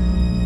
Bye.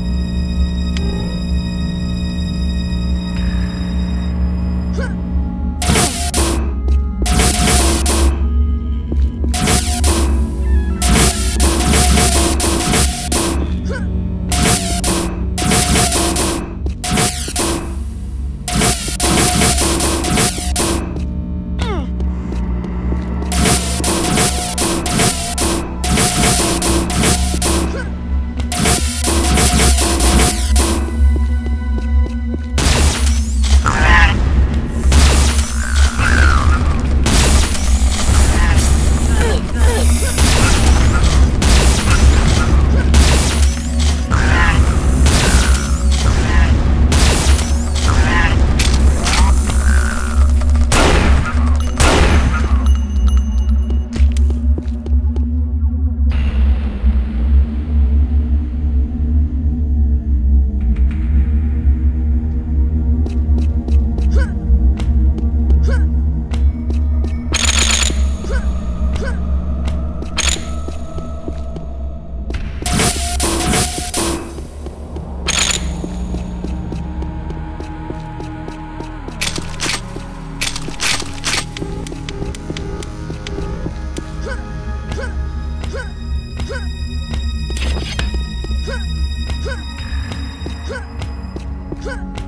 그.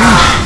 Vinci.